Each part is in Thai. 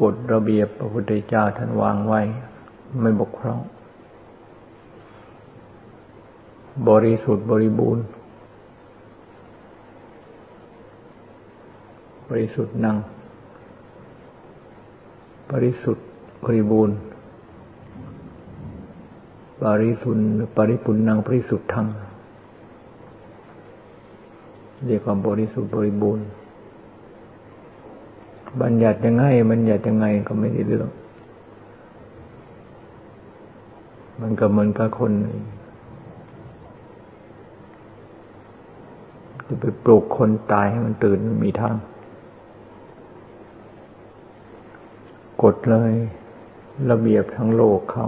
กฎระเบียบพระพุทธเจ้าท่านวางไว้ ไม่บกพร่อง บริสุทธิ์บริบูรณ์ บริสุทธิ์นั่ง บริสุทธิ์บริบูรณ์ปริสุทธิ์ปริปุณนังบริสุทธิ์ทั้งเรียกว่าบริสุทธิ์บริบูรณ์ บัญญัติยังไงบัญญัติยังไงก็ไม่ได้เรื่อง มันก็เหมือนกับคนจะไปปลุกคนตายให้มันตื่นมันมีทาง กดเลย ระเบียบทั้งโลกเขา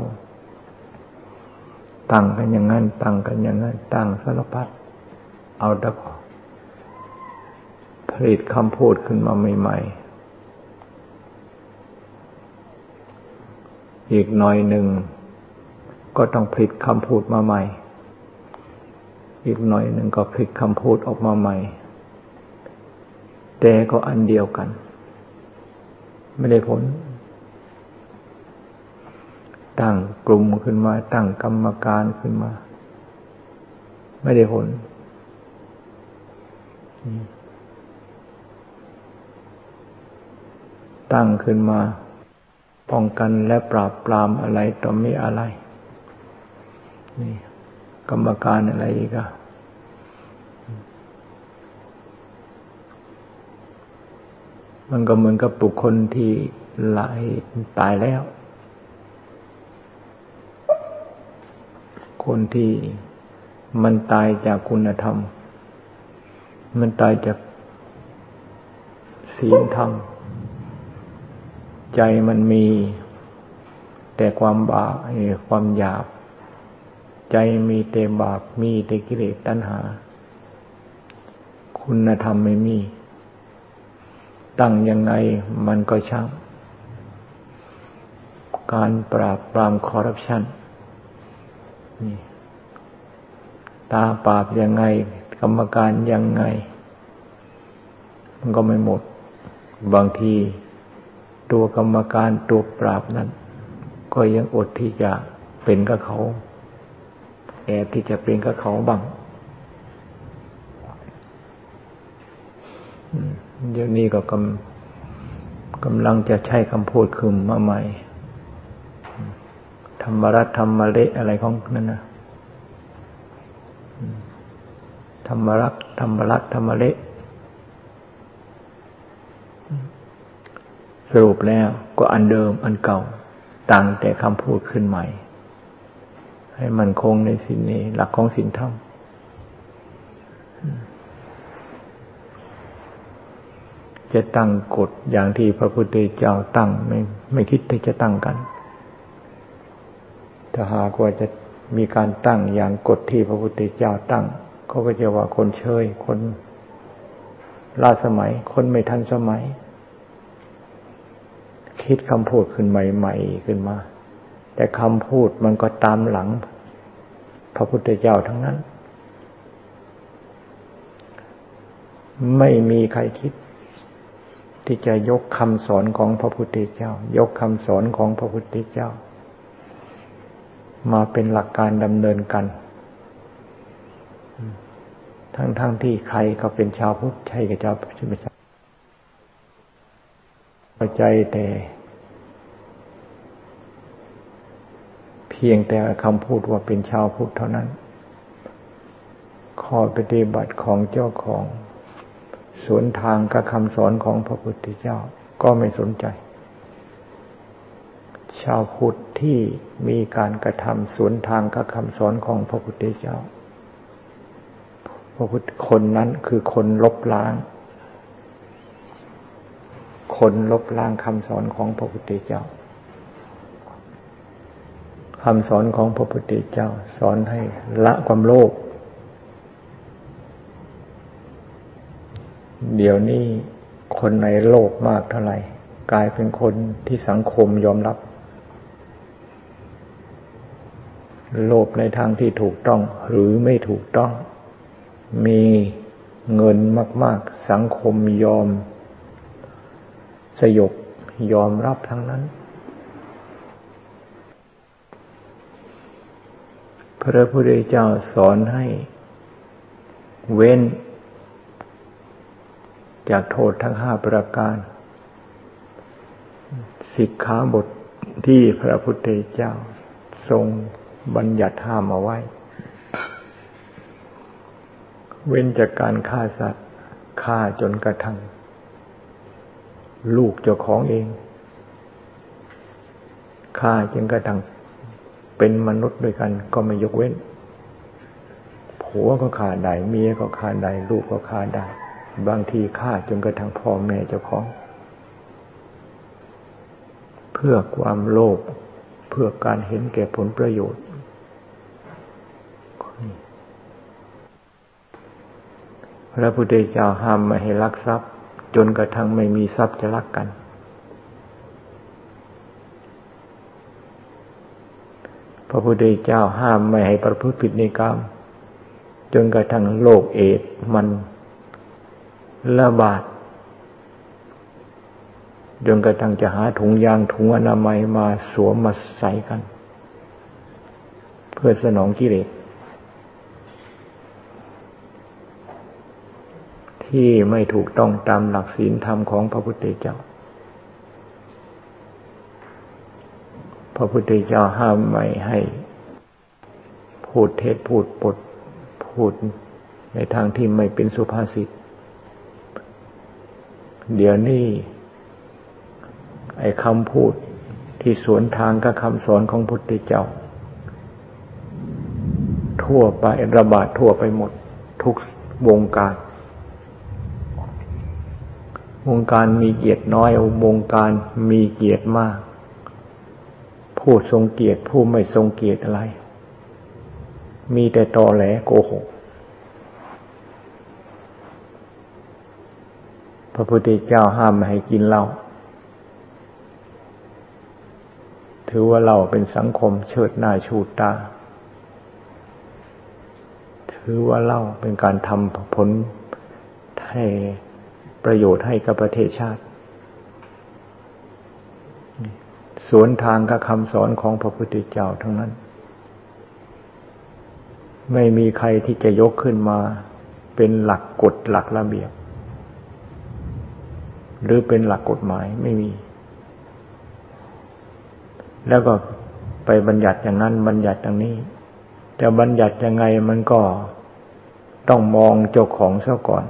ตั้งกันอย่างนั้น ตั้งกันอย่างนั้น ตั้งสารพัดเอาแต่ผลิตคำพูดขึ้นมาใหม่ ๆ อีกหน่อยหนึ่ง ก็ต้องผลิตคำพูดมาใหม่ อีกหน่อยหนึ่งก็ผลิตคำพูดออกมาใหม่ แต่ก็อันเดียวกัน ไม่ได้ผล ตั้งกลุ่มขึ้นมา ตั้งกรรมการขึ้นมา ไม่ได้ผลตั้งขึ้นมา ป้องกันและปราบปรามอะไรต่อมีอะไร นี่กรรมการอะไรอีกอะมันก็เหมือนกับบุคคลที่หลายตายแล้ว คนที่มันตายจากคุณธรรม มันตายจากศีลธรรม ใจมันมี แต่ความบาปความหยาบ ใจมีแต่บาปมีแต่กิเลสตัณหา คุณธรรมไม่มี ตั้งยังไงมันก็ช่างการปราบปรามคอร์รัปชันตาปราบยังไง กรรมการยังไง มันก็ไม่หมด บางที ตัวกรรมการตัวปราบนั้น ก็ยังอดที่จะเป็นกับเขา แอบที่จะเป็นกับเขาบ้างเดี๋ยวนี้ก็กำกำลังจะใช้คำพูดคืมมาใหม่ ธรรมรัตธรรมเละอะไรของนั่นนะธรรมรัตธรรมรัตธรรมเละ สรุปแล้วก็อันเดิมอันเก่าต่างแต่คำพูดขึ้นใหม่ ให้มันคงในสินนี้หลักของสินธรรมจะตั้งกฎอย่างที่พระพุทธเจ้าตั้งไม่ไม่คิดที่จะตั้งกัน ถ้าหากว่าจะมีการตั้งอย่างกฎที่พระพุทธเจ้าตั้งเขาก็จะว่าคนเชยคนล้าสมัย คนไม่ทันสมัย คิดคำพูดขึ้นใหม่ๆขึ้นมา แต่คำพูดมันก็ตามหลัง พระพุทธเจ้าทั้งนั้น ไม่มีใครคิด ที่จะยกคำสอนของพระพุทธเจ้า ยกคำสอนของพระพุทธเจ้า มาเป็นหลักการดำเนินกัน ทั้งๆทที่ใครก็เป็นชาวพุทธใช่กับชาวพุทธ ไม่ใช่ใจแต่ เพียงแต่คำพูดว่าเป็นชาวพุทธเท่านั้น ข้อปฏิบัติของเจ้าของสวนทางกับคำสอนของพระพุทธเจ้าก็ไม่สนใจ ชาวพุทธที่มีการกระทำสวนทางกับคำสอนของพระพุทธเจ้า พระพุทธคนนั้นคือคนลบล้าง คนลบล้างคำสอนของพระพุทธเจ้าคำสอนของพระพุทธเจ้า สอนให้ละความโลภเดี๋ยวนี้คนในโลกมากเท่าไหร่ กลายเป็นคนที่สังคมยอมรับ โลภในทางที่ถูกต้องหรือไม่ถูกต้อง มีเงินมาก ๆ สังคมยอม สยบยอมรับทั้งนั้น พระพุทธเจ้าสอนให้เว้น จากโทษทั้งห้าประการ สิกขาบทที่พระพุทธเจ้าทรงบัญญัติห้ามเอาไว้ เว้นจากการฆ่าสัตว์ฆ่าจนกระทั่ง ลูกเจ้าของเองฆ่าจนกระทั่งเป็นมนุษย์ด้วยกัน ก็ไม่ยกเว้น ผัวก็ฆ่าได้เมียก็ฆ่าได้ลูกก็ฆ่าได้ บางทีฆ่าจนกระทั่งพ่อแม่เจ้าของ เพื่อความโลภเพื่อการเห็นแก่ผลประโยชน์ พระพุทธเจ้าห้ามไม่ให้ลักทรัพย์ จนกระทั่งไม่มีทรัพย์จะรักกัน พระพุทธเจ้าห้ามไม่ให้ประพฤติผิดในกรรม จนกระทั่งโลกเอดมันระบาดจนกระทั่งจะหาถุงยางถุงอนามัยมาสวมมาใส่กัน เพื่อสนองกิเลส ที่ไม่ถูกต้องตามหลักศีลธรรมของพระพุทธเจ้า พระพุทธเจ้าห้ามไม่ให้ พูดเท็จพูดปดพูดในทางที่ไม่เป็นสุภาษิต เดี๋ยวนี้ไอ้คำพูดที่สวนทางกับคำสอนของพุทธเจ้า ทั่วไประบาดทั่วไปหมดทุกวงการ วงการมีเกียรติน้อยวงการมีเกียรติมาก ผู้ทรงเกียรติผู้ไม่ทรงเกียรติอะไร มีแต่ตอแหลโกหกพระพุทธเจ้าห้ามไม่ให้กินเหล้าถือว่าเราเป็นสังคมเชิดหน้าชูตา ถือว่าเล่าเป็นการทำผลให้ ประโยชน์ให้กับประเทศชาติ สวนทางกับคำสอนของพระพุทธเจ้าทั้งนั้น ไม่มีใครที่จะยกขึ้นมา เป็นหลักกฎหลักระเบียบ หรือเป็นหลักกฎหมายไม่มี แล้วก็ไปบัญญัติอย่างนั้นบัญญัติอย่างนี้แต่บัญญัติยังไงมันก็ต้องมองเจ้าของซะก่อน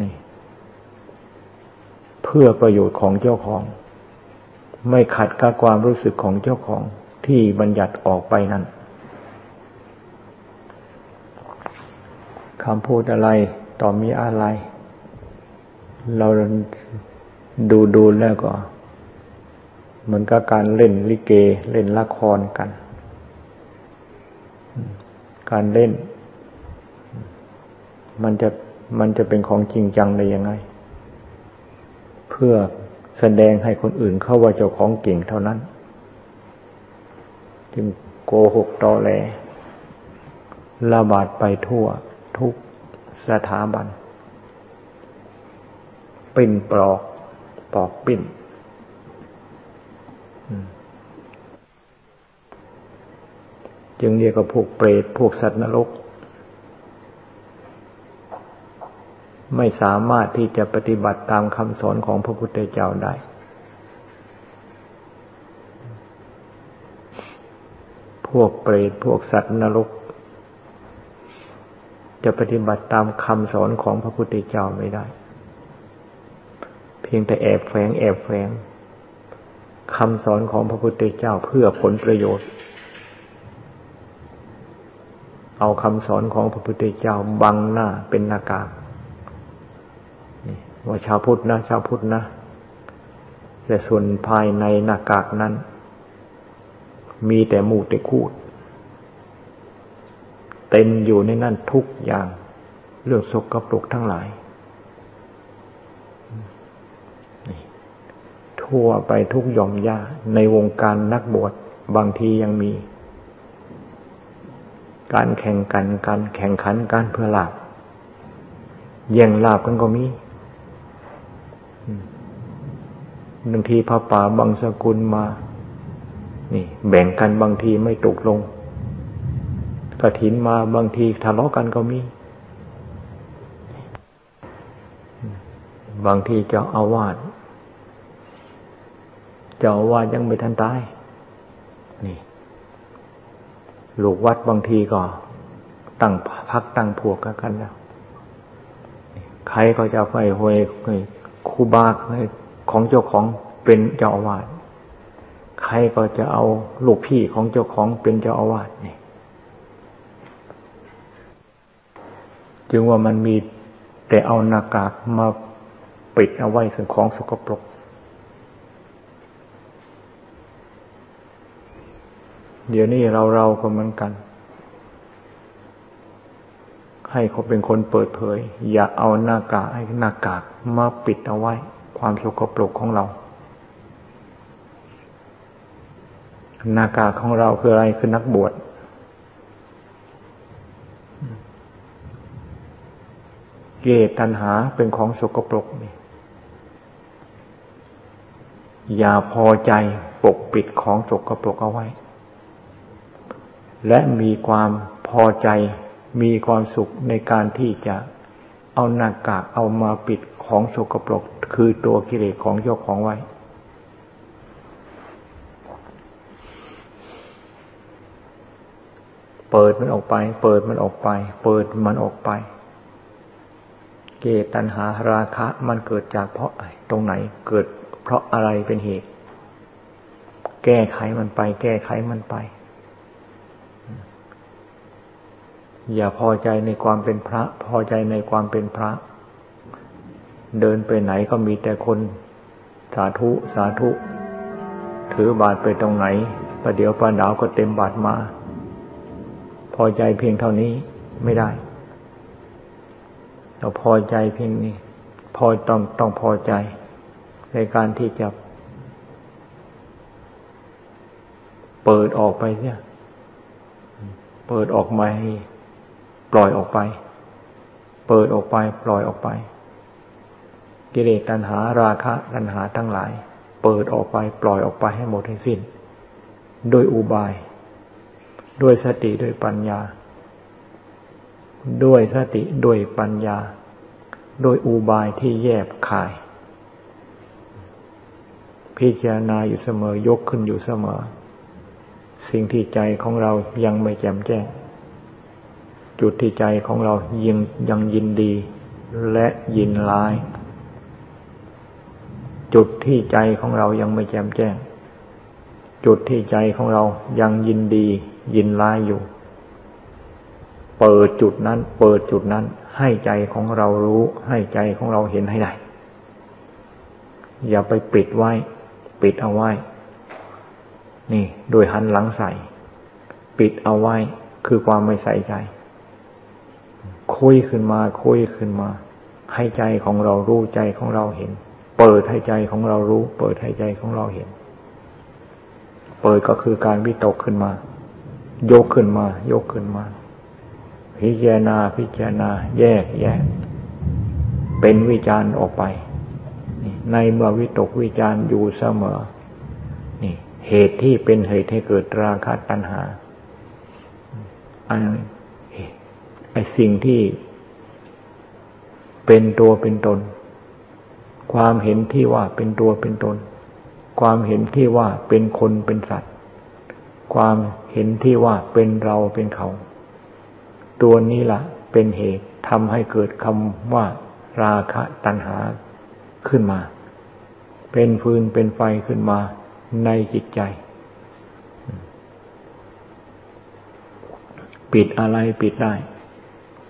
นี่ เพื่อประโยชน์ของเจ้าของ ไม่ขัดกับความรู้สึกของเจ้าของที่บัญญัติออกไปนั้นคำพูดอะไรต่อมีอะไร เราดูดูแล้วก็ เหมือนกับการเล่นลิเก เล่นละครกัน การเล่น มันจะ มันจะเป็นของจริงจังได้ยังไง เพื่อแสดงให้คนอื่นเข้าว่าเจ้าของเก่งเท่านั้น จึงโกหกตอแหลระบาดไปทั่วทุกสถาบัน ปิ่นปลอก ปอกปิ่นจึงเรียกว่าพวกเปรต พวกสัตว์นรก ไม่สามารถที่จะปฏิบัติตามคำสอนของพระพุทธเจ้าได้ พวกเปรตพวกสัตว์นรก จะปฏิบัติตามคำสอนของพระพุทธเจ้าไม่ได้ เพียงแต่แอบแฝงแอบแฝงคำสอนของพระพุทธเจ้าเพื่อผลประโยชน์ เอาคำสอนของพระพุทธเจ้าบังหน้าเป็นหน้ากาศ ว่าชาวพุทธนะ ชาวพุทธนะ แต่ส่วนภายในหน้ากากนั้น มีแต่มูแต่คูด เต็มอยู่ในนั้นทุกอย่าง เรื่องสกปรกทั้งหลาย ทั่วไปทุกย่อมย่าในวงการนักบวชบางทียังมี การแข่งกันการแข่งขันการเพื่อลาบแย่งลาบกันก็มี บางทีพระป่าบางสกุลมา นี่ แบ่งกันบางทีไม่ตกลงกระถินมาบางทีทะเลาะกันก็มี บางทีเจ้าอาวาสเจ้าอาวาสยังไม่ทันตาย นี่ ลูกวัดบางทีก็ตั้งพักตั้งพวกกันแล้ว ใครก็จะไฟหวยครูบาให้ ของเจ้าของเป็นเจ้าอาวาสใครก็จะเอาลูกพี่ของเจ้าของเป็นเจ้าอาวาสนี่จึงว่ามันมีแต่เอาหน้ากากมาปิดเอาไว้สิ่งของสกปรก เดี๋ยวนี้เราเราก็เหมือนกัน ให้เขาเป็นคนเปิดเผย อย่าเอาหน้ากากให้หน้ากากมาปิดเอาไว้ ความสกปรกของเรา หน้ากากของเราคืออะไรคือนักบวชเกตตัณหาเป็นของสกปรกนี่อย่าพอใจปกปิดของสกปรกเอาไว้ และมีความพอใจมีความสุขในการที่จะเอาหน้ากากเอามาปิด ของสกปรกคือตัวกิเลสของเจ้าของไว้ เปิดมันออกไป เปิดมันออกไป เปิดมันออกไป เกตัญหาราคะมันเกิดจากเพราะตรงไหนเกิดเพราะอะไรเป็นเหตุ แก้ไขมันไป แก้ไขมันไป อย่าพอใจในความเป็นพระ พอใจในความเป็นพระ เดินไปไหนก็มีแต่คนสาธุสาธุ ถือบาทไปตรงไหนประเดี๋ยวปลาดาวก็เต็มบาทมา พอใจเพียงเท่านี้ไม่ได้ เราพอใจเพียงนี้ พอต้องต้องพอใจ ในการที่จะ เปิดออกไปเนี่ย เปิดออกมาให้ปล่อยออกไป เปิดออกไป ปล่อยออกไป กิเลสตัณหาราคะตัณหาทั้งหลาย เปิดออกไปปล่อยออกไปให้หมดให้สิ้น โดยอุบาย ด้วยสติด้วยปัญญา ด้วยสติด้วยปัญญาโดยอุบายที่แยบขาย พิจารณาอยู่เสมอยกขึ้นอยู่เสมอ สิ่งที่ใจของเรายังไม่แจ่มแจ้ง จุดที่ใจของเรายังยังยินดีและยินร้าย จุดที่ใจของเรายังไม่แจ่มแจ้ง จุดที่ใจของเรายังยินดียินร้ายอยู่ เปิดจุดนั้น เปิดจุดนั้น ให้ใจของเรารู้ ให้ใจของเราเห็นให้ได้อย่าไปปิดไว้ ปิดเอาไว้ นี่โดยหันหลังใส่ ปิดเอาไว้ คือความไม่ใส่ใจ คุยขึ้นมา คุยขึ้นมา ให้ใจของเรารู้ใจของเราเห็น เปิดให้ใจของเรารู้ เปิดให้ใจของเราเห็น เปิดก็คือการวิตกขึ้นมา ยกขึ้นมา ยกขึ้นมา พิจารณาพิจารณา แยกแยก เป็นวิจารณ์ออกไป ในเมื่อวิตกวิจารอยู่เสมอ นี่ เหตุที่เป็นเหตุให้เกิดราคะตัณหาอันไอสิ่งที่เป็นตัวเป็นตน ความเห็นที่ว่าเป็นตัวเป็นตน ความเห็นที่ว่าเป็นคนเป็นสัตว์ ความเห็นที่ว่าเป็นเราเป็นเขา ตัวนี้ละเป็นเหตุทำให้เกิดคำว่า ราคะตัณหาขึ้นมา เป็นฟืนเป็นไฟขึ้นมาในจิตใจ ปิดอะไรปิดได้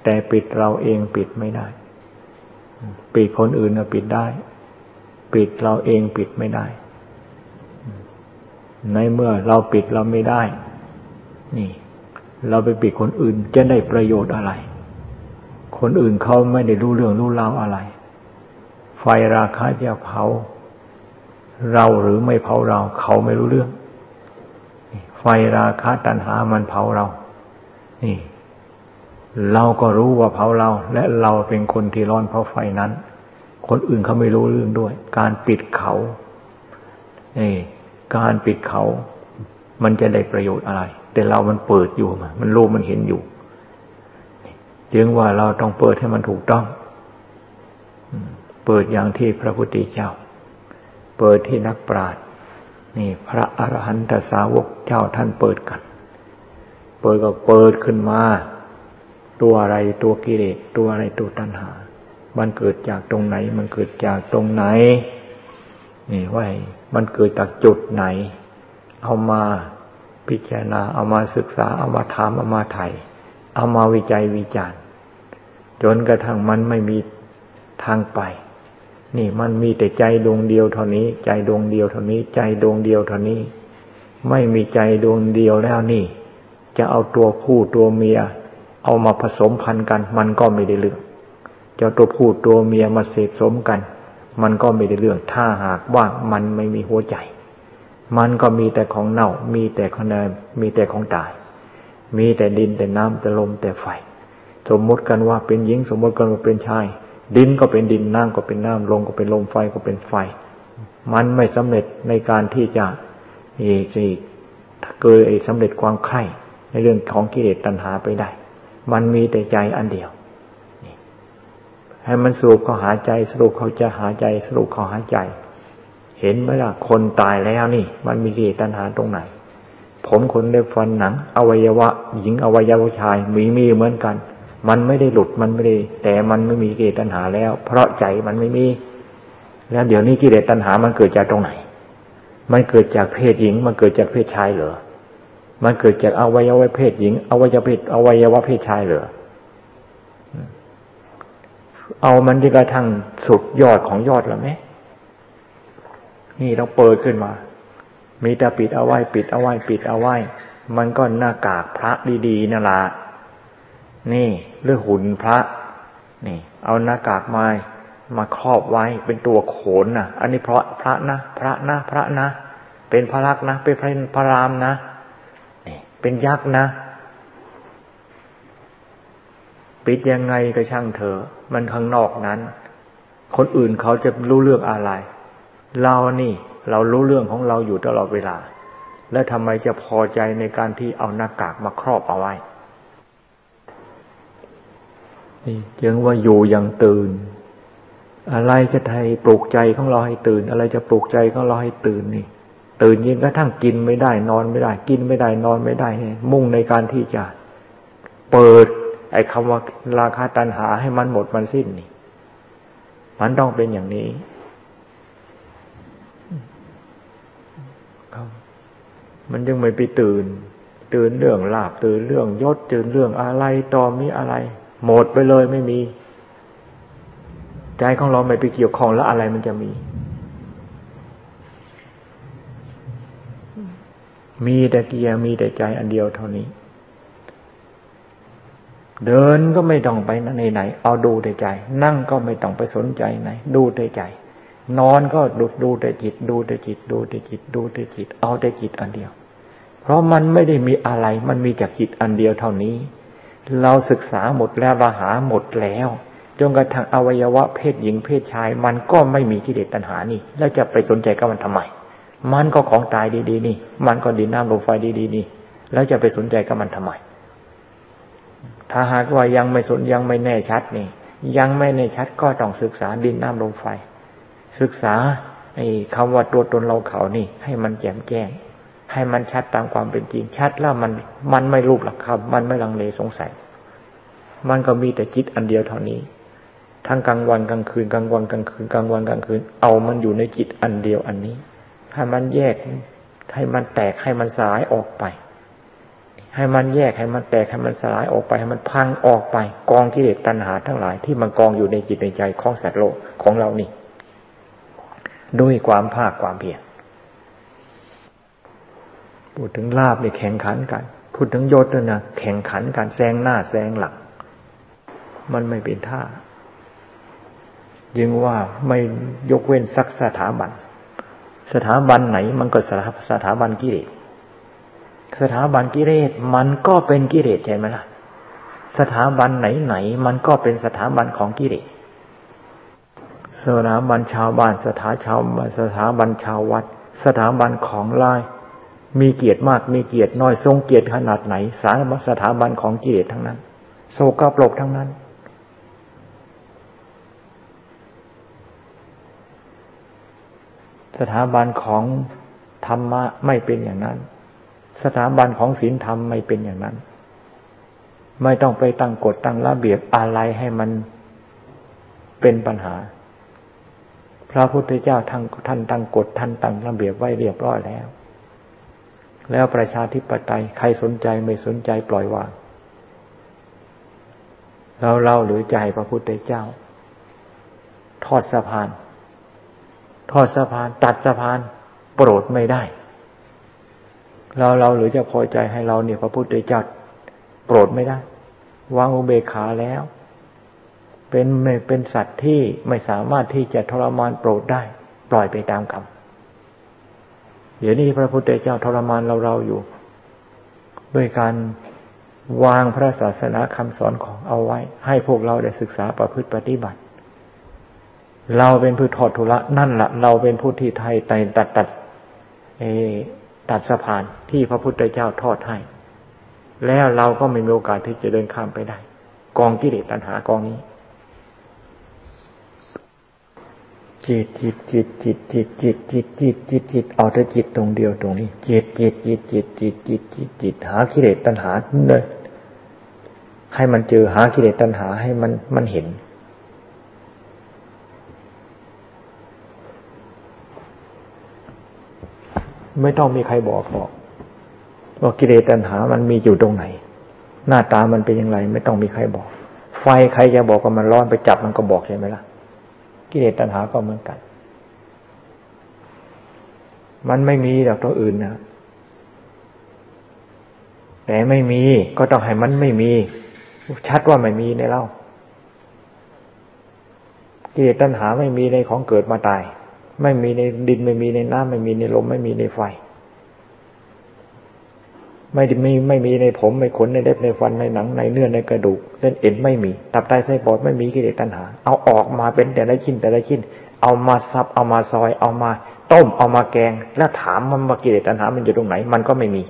แต่ปิดเราเองปิดไม่ได้ ปิดคนอื่นปิดได้ ปิดเราเองปิดไม่ได้ ในเมื่อเราปิดเราไม่ได้ นี่ เราไปปิดคนอื่นจะได้ประโยชน์อะไร คนอื่นเขาไม่ได้รู้เรื่องรู้ราวอะไร ไฟราคะจะเผา เราหรือไม่เผาเรา เขาไม่รู้เรื่อง ไฟราคะตัณหามันเผาเรา นี่ เราก็รู้ว่าเผาเรา และเราเป็นคนที่ร้อนเพราะไฟนั้น คนอื่นเขาไม่รู้เรื่องด้วย การปิดเขานี่การปิดเขา มันจะได้ประโยชน์อะไร แต่เรามันเปิดอยู่มันมันรู้มันเห็นอยู่จึงว่าเราต้องเปิดให้มันถูกต้อง เปิดอย่างที่พระพุทธเจ้า เปิดที่นักปราชญ์นี่พระอรหันตสาวกเจ้าท่านเปิดกัน เปิดก็เปิดขึ้นมา ตัวอะไรตัวกิเลสตัวอะไรตัวตัณหา มันเกิดจากตรงไหน มันเกิดจากตรงไหน นี่ว่ามันเกิดจากจุดไหน เอามาพิจารณา เอามาศึกษา เอามาถาม เอามาไถ่เอามาวิจัยวิจารณ์ จนกระทั่งมันไม่มีทางไป นี่มันมีแต่ใจดวงเดียวเท่านี้ ใจดวงเดียวเท่านี้ ใจดวงเดียวเท่านี้ ไม่มีใจดวงเดียวแล้วนี่ จะเอาตัวผู้ตัวเมีย เอามาผสมพันธุ์กัน มันก็ไม่ได้เรื่อง จะตัวผู้ตัวเมียมาเสพสมกัน มันก็ไม่ได้เรื่องถ้าหากว่ามันไม่มีหัวใจ มันก็มีแต่ของเน่า มีแต่ของเนมีแต่ของตาย มีแต่ดินแต่น้ำแต่ลมแต่ไฟ สมมติกันว่าเป็นหญิงสมมติกันว่าเป็นชาย ดินก็เป็นดินน้ำก็เป็นน้ำลมก็เป็นลมไฟก็เป็นไฟ มันไม่สำเร็จในการที่จะเอกอีกเกิดไอ้สำเร็จความไข่ในเรื่องของกิเลสตัณหาไปได้ มันมีแต่ใจอันเดียว ให้มันสรุปเขาหาใจ สรุปเขาจะหาใจ สรุปเขาหาใจ เห็นไหมล่ะคนตายแล้วนี่ มันมีกิเลสตัณหาตรงไหน ผมขนเล็บฟันหนัง อวัยวะ หญิงอวัยวะชายมีมีเหมือนกัน มันไม่ได้หลุดมันไม่ได้ แต่มันไม่มีกิเลสตัณหาแล้ว เพราะใจมันไม่มี แล้วเดี๋ยวนี้กิเลสตัณหามันเกิดจากตรงไหน มันเกิดจากเพศหญิง มันเกิดจากเพศชายเหรอมันเกิดจากอวัยวะเพศหญิงอวัยวะเพศอวัยวะเพศชายเหรอ เอามันที่กระทั่งสุดยอดของยอดแล้วไหมนี่ต้องเปิดขึ้นมา มีแต่ปิดเอาไว้ ปิดเอาไว้ ปิดเอาไว้ มันก็หน้ากากพระดีๆนั่นละนี่เรื่องหุ่นพระ นี่ เอาหน้ากากม้มาครอบไว้เป็นตัวโขนนะอันนี้เพราะพระนะพระนะพระนะเป็นพระลักษนะเป็นพระพระรามนะนี่เป็นยักษ์นะ ปิดยังไงก็ช่างเถอะมันข้างนอกนั้น คนอื่นเขาจะรู้เรื่องอะไร เรานี่ เรารู้เรื่องของเราอยู่ตลอดเวลา แล้วทำไมจะพอใจในการที่เอาหน้ากากมาครอบเอาไว้นี่จึงว่าอยู่อย่างตื่น อะไรจะไทยปลุกใจของเราให้ตื่น อะไรจะปลุกใจของเราให้ตื่นนี่ ตื่นยิ่งกระทั่งกินไม่ได้นอนไม่ได้ กินไม่ได้นอนไม่ได้ มุ่งในการที่จะเปิด ไอ้คำว่าราคาตันหาให้มันหมดมันสิ้นนี่ มันต้องเป็นอย่างนี้มันจึงไม่ไปตื่น ตื่นเรื่องลาบตื่นเรื่องยศตื่นเรื่องอะไรตอมีอะไร หมดไปเลยไม่มี ใจของเราไม่ไปเกี่ยวข้องแล้วอะไรมันจะมี มีแต่เกียร์มีแต่ใจอันเดียวเท่านี้ เดินก็ไม่ต้องไปไหนไหน เอาดูแต่ใจ นั่งก็ไม่ต้องไปสนใจไหน ดูแต่ใจ นอนก็ดูดูแต่จิต ดูแต่จิต ดูแต่จิต ดูแต่จิต เอาแต่จิตอันเดียว เพราะมันไม่ได้มีอะไร มันมีจากจิตอันเดียวเท่านี้ เราศึกษาหมดแล้วเราหาหมดแล้วจนกระทั่งอวัยวะเพศหญิงเพศชาย มันก็ไม่มีกิเลสตัณหานี่ แล้วจะไปสนใจกับมันทำไม มันก็ของตายดีๆนี่ มันก็ดินน้ำลมไฟดีๆนี่ แล้วจะไปสนใจกับมันทำไม ถ้าหากว่ายังไม่สนยังไม่แน่ชัดนี่ ยังไม่แน่ชัดก็ต้องศึกษาดินน้ำลมไฟ ศึกษาไอ้คำว่าตัวตนเราเขานี่ ให้มันแจ่มแจ้ง ให้มันชัดตามความเป็นจริงชัดแล้วมันมันไม่รูปหลักคำมันไม่ลังเลสงสัย มันก็มีแต่จิตอันเดียวเท่านี้ ทั้งกลางวันกลางคืนกลางวันกลางคืนกลางวันกลางคืน เอามันอยู่ในจิตอันเดียวอันนี้ให้มันแยกให้มันแตกให้มันสายออกไป ให้มันแยกให้มันแตกให้มันสลายออกไปให้มันพังออกไป กองกิเลสตัณหาทั้งหลายที่มันกองอยู่ในจิตในใจของสัตว์โลกของเรานี่ด้วยความภาคความเพียรพูดถึงลาบเนี่ยแข่งขันกัน พูดถึงยศด้วยนะแข่งขันกันแซงหน้าแซงหลังมันไม่เป็นท่ายังว่าไม่ยกเว้นสักสถาบัน สถาบันไหนมันก็สถาบันกิเลส สถาบันกิเลสมันก็เป็นกิเลสใช่ไหมล่ะ สถาบันไหนไหนมันก็เป็นสถาบันของกิเลสสถาบันชาวบ้านสถาชาวสถาบันชาววัดสสถาบันของลาย มีเกียรติมากมีเกียรติน้อยทรงเกียรติขนาดไหน สารสถาบันของกิเลสทั้งนั้น โศกปลกทั้งนั้น สถาบันของธรรมะไม่เป็นอย่างนั้น สถาบันของศีลธรรมไม่เป็นอย่างนั้น ไม่ต้องไปตั้งกฎตั้งระเบียบอะไรให้มันเป็นปัญหา พระพุทธเจ้าท่านท่านตั้งกฎท่านตั้งระเบียบไว้เรียบร้อยแล้ว แล้วประชาธิปไตยใครสนใจไม่สนใจปล่อยวางเราเราหรือใจพระพุทธเจ้า ทอดสะพาน ทอดสะพาน ตัดสะพาน โปรดไม่ได้ เราเราหรือจะพอใจให้เราเนี่ยพระพุทธเจ้าโปรดไม่ได้ วางอุเบกขาแล้ว เป็นไม่เป็นสัตว์ที่ไม่สามารถที่จะทรมานโปรดได้ ปล่อยไปตามกรรมเดี๋ยวนี้พระพุทธเจ้าทรมานเราเราอยู่ ด้วยการวางพระศาสนาคำสอนของเอาไว้ ให้พวกเราได้ศึกษาประพฤติปฏิบัติ เราเป็นผู้ถอดทุระนั่นละ่ะ เราเป็นผู้ที่ไทยไตตัดตัดเอ ตัดสะพานที่พระพุทธเจ้าทอดให้ แล้วเราก็ไม่มีโอกาสที่จะเดินข้ามไปได้ กองกิเลสตัณหากองนี้ จิตจิตจิตจิตจิตจิตจิตจิตจิตจิตเอาแต่จิตตรงเดียวตรงนี้ จิตจิตจิตจิตจิตจิตจิตจิตหากิเลสตัณหาเลยให้มันเจอหากิเลสตัณหาให้มันมันเห็น ไม่ต้องมีใครบอกบอกว่ากิเลสตัณหา มันมีอยู่ตรงไหน หน้าตามันเป็นอย่างไร ไม่ต้องมีใครบอก ไฟใครจะบอกว่ามันร้อนไปจับมันก็บอกใช่ไหมล่ะ กิเลสตัณหาก็เหมือนกัน มันไม่มีดอกตัวอื่นนะแต่ไม่มีก็ต้องให้มันไม่มี ชัดว่าไม่มีในเรากิเลสตัณหาไม่มีในของเกิดมาตาย ไม่มีในดินไม่มีในน้ำไม่มีในลมไม่มีในไฟ ไม่มีไม่มีในผมไม่ขนในเล็บในฟันในหนังในเนื้อในกระดูกเส้นเอ็นไม่มีตับไตไส้ปอดไม่มีกิเลสตัณหา เอาออกมาเป็นแต่ละชิ้นแต่ละชิ้น เอามาซับเอามาซอย เอามาต้มเอามาแกง แล้วถามมันว่ากิเลสตัณหา มันอยู่ตรงไหน มันก็ไม่มี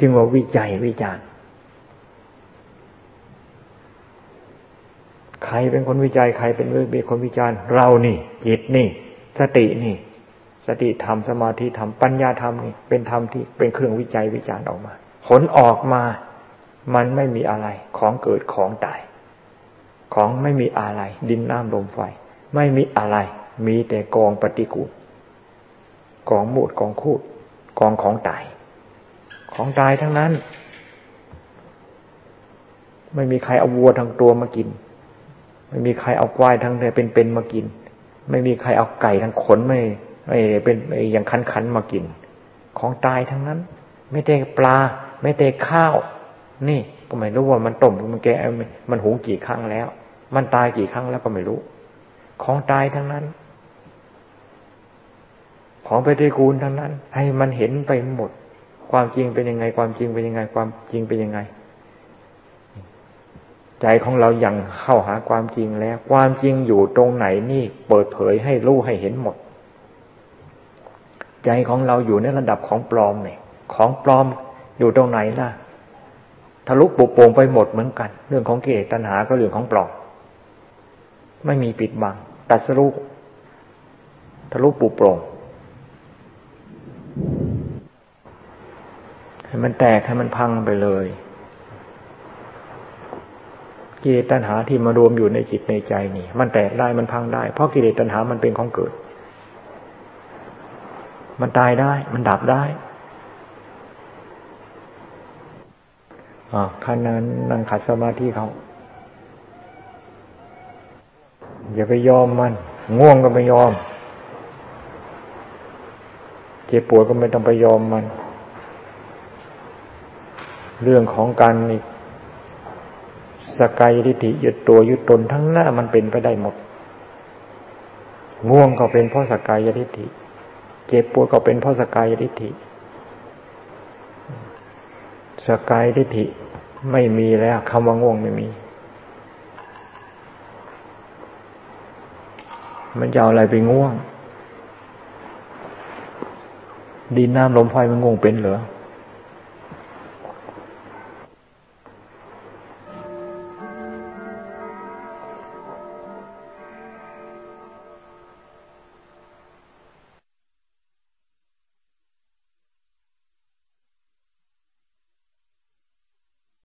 จึงว่าวิจัยวิจารณ์ ใครเป็นคนวิจัยใครเป็นคนวิจารณ์เรานี่ จิตนี่ สตินี่ สติธรรมสมาธิธรรมปัญญาธรรมนี่เป็นธรรมที่เป็นเครื่องวิจัยวิจารณ์ออกมา ผลออกมา มันไม่มีอะไร ของเกิดของตาย ของไม่มีอะไร ดินน้ำลมไฟ ไม่มีอะไร มีแต่กองปฏิกูลกองมูดกองคูดกองของตาย ของตายทั้งนั้น ไม่มีใครเอาวัวทั้งตัวมากิน ไม่มีใครเอาควายทั้งเนื้อเป็นๆมากิน ไม่มีใครเอาไก่ทั้งขนไม่ไม่เป็นอย่างคันคันมากิน ของตายทั้งนั้น ไม่ได้ปลา ไม่ได้ข้าว นี่ก็ไม่รู้ว่ามันต้มมันแกมันหุงกี่ครั้งแล้ว มันตายกี่ครั้งแล้วก็ไม่รู้ ของตายทั้งนั้น ของไปฏิกูลทั้งนั้น ให้มันเห็นไปหมด ความจริงเป็นยังไง ความจริงเป็นยังไง ความจริงเป็นยังไง ใจของเราอย่างเข้าหาความจริงแล้ว ความจริงอยู่ตรงไหนนี่เปิดเผยให้รู้ให้เห็นหมด ใจของเราอยู่ในระดับของปลอมเนี่ยของปลอมอยู่ตรงไหนล่ะทะลุปุโปร่งไปหมดเหมือนกัน เรื่องของกิเลสตัณหาก็เรื่องของปลอม ไม่มีปิดบัง ตัดสรุปทะลุปุโปร่งให้มันแตกให้มันพังไปเลย กิเลสตัณหาที่มารวมอยู่ในจิตในใจนี่ มันแตกได้มันพังได้ เพราะกิเลสตัณหามันเป็นของเกิด มันตายได้ มันดับได้อ่าขั้นนั้นนั่งขัดสมาธิเขาอย่าไปยอมมัน ง่วงก็ไม่ยอม เจ็บปวดก็ไม่ต้องไปยอมมัน เรื่องของการนี่ สกายทิฏฐิยึดตัวยึดตนทั้งหน้ามันเป็นไปได้หมด ง่วงก็เป็นเพราะสกายทิฏฐิเจ็บปวดก็เป็นเพราะสกายทิฏฐิสกายทิฏฐิไม่มีแล้วคำว่าง่วงไม่มี มันจะเอาอะไรไปง่วงดินน้ำลมไฟมันง่วงเป็นเหรอ